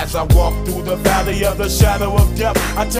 As I walk through the valley of the shadow of death, I